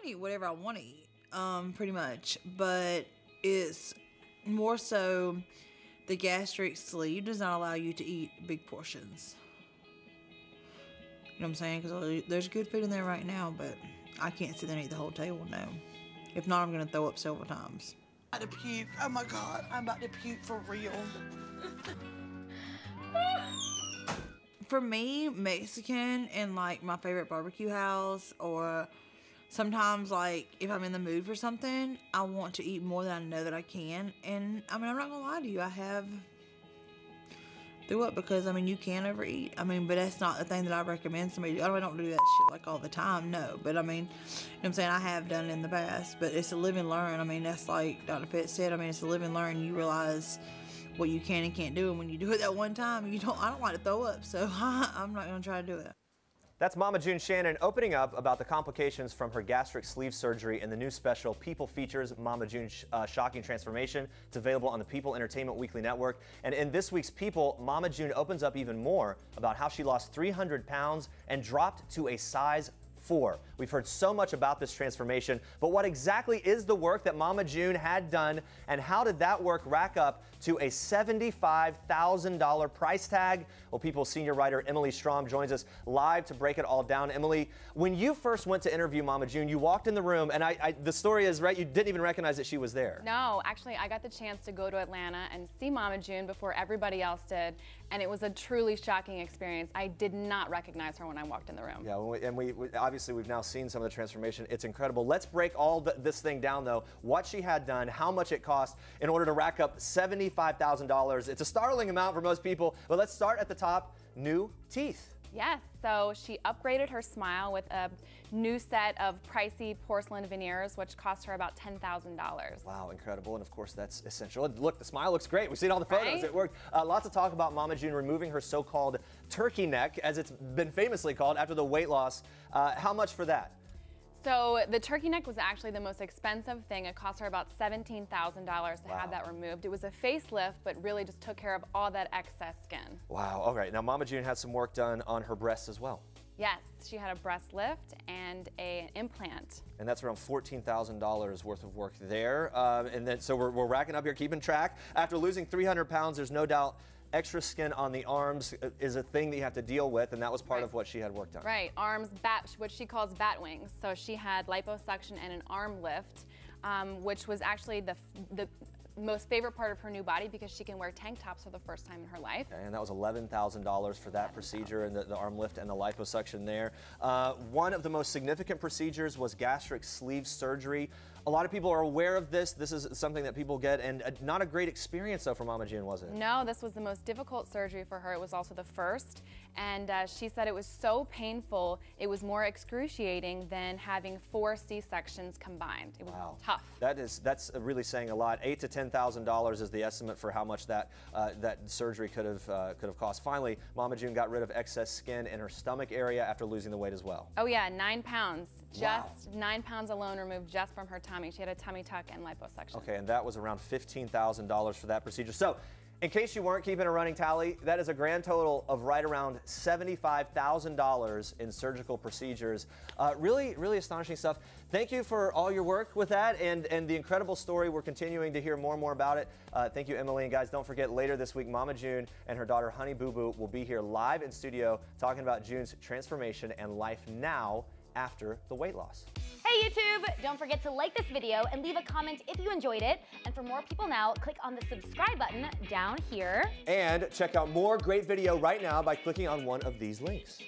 can eat whatever I want to eat, um, pretty much. But it's more so the gastric sleeve does not allow you to eat big portions. You know what I'm saying? Because there's good food in there right now, but I can't sit there and eat the whole table, no. If not, I'm going to throw up several times. I'm about to puke. Oh my God, I'm about to puke for real. For me, Mexican and like my favorite barbecue house or sometimes like if I'm in the mood for something, I want to eat more than I know that I can. And I mean, I'm not gonna lie to you, I have threw up because I mean you can overeat. I mean, but that's not the thing that I recommend somebody do. I don't do that shit like all the time, no. But I mean, you know what I'm saying I have done it in the past. But it's a live and learn. I mean, that's like Dr. Fett said. I mean, it's a live and learn. You realize what you can and can't do, and when you do it that one time, you don't. I don't like to throw up, so I'm not gonna try to do it. That's Mama June Shannon opening up about the complications from her gastric sleeve surgery in the new special People features Mama June's uh, shocking transformation. It's available on the People Entertainment Weekly Network. And in this week's People, Mama June opens up even more about how she lost 300 pounds and dropped to a size four. We've heard so much about this transformation, but what exactly is the work that Mama June had done, and how did that work rack up to a $75,000 price tag? Well, People senior writer Emily Strohm joins us live to break it all down. Emily, when you first went to interview Mama June, you walked in the room, and I, I, the story is right, you didn't even recognize that she was there. No, actually, I got the chance to go to Atlanta and see Mama June before everybody else did, and it was a truly shocking experience. I did not recognize her when I walked in the room. Yeah, and we, we obviously obviously we've now seen some of the transformation. It's incredible. Let's break all the, this thing down though. What she had done, how much it cost in order to rack up $75,000. It's a startling amount for most people, but let's start at the top. New teeth. Yes, so she upgraded her smile with a new set of pricey porcelain veneers, which cost her about $10,000. Wow, incredible. And of course, that's essential. Look, the smile looks great. We've seen all the photos. Right? It worked. Uh, lots of talk about Mama June removing her so called turkey neck, as it's been famously called after the weight loss. Uh, how much for that? So the turkey neck was actually the most expensive thing. It cost her about $17,000 to wow. have that removed. It was a facelift, but really just took care of all that excess skin. Wow, all right. Now Mama June had some work done on her breasts as well. Yes, she had a breast lift and a, an implant. And that's around $14,000 worth of work there. Um, and then, so we're, we're racking up here, keeping track. After losing 300 pounds, there's no doubt extra skin on the arms is a thing that you have to deal with, and that was part right. of what she had worked on. Right, arms, bat, what she calls bat wings. So she had liposuction and an arm lift, um, which was actually the, the most favorite part of her new body because she can wear tank tops for the first time in her life. And that was $11,000 for that procedure and the, the, arm lift and the liposuction there. Uh, one of the most significant procedures was gastric sleeve surgery. A lot of people are aware of this. This is something that people get, and uh, not a great experience though for Mama June, was it? No, this was the most difficult surgery for her. It was also the first, and uh, she said it was so painful, it was more excruciating than having four C-sections combined. It was wow. tough. That is, that's really saying a lot. Eight to $10,000 is the estimate for how much that uh, that surgery could have uh, could have cost. Finally, Mama June got rid of excess skin in her stomach area after losing the weight as well. Oh yeah, nine pounds. Just wow. nine pounds alone removed just from her tummy. She had a tummy tuck and liposuction. Okay, and that was around $15,000 for that procedure. So in case you weren't keeping a running tally, that is a grand total of right around $75,000 in surgical procedures. Uh, really, really astonishing stuff. Thank you for all your work with that and, and the incredible story. We're continuing to hear more and more about it. Uh, thank you, Emily. And guys, don't forget later this week, Mama June and her daughter Honey Boo Boo will be here live in studio talking about June's transformation and life now after the weight loss. Hey YouTube! Don't forget to like this video and leave a comment if you enjoyed it. And for more people now, click on the subscribe button down here. And check out more great video right now by clicking on one of these links.